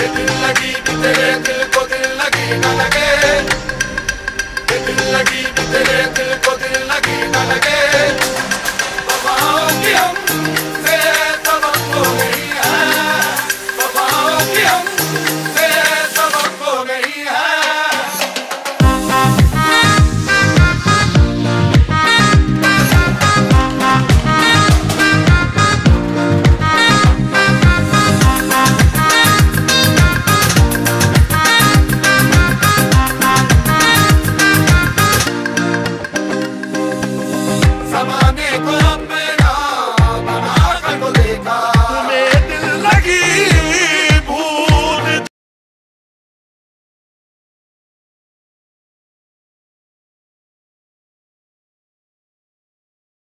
ये दिल लगी कि तेरे दिल को दिल लगी न लगे ये दिल लगी कि तेरे दिल को दिल लगी न लगे वफाओं की हम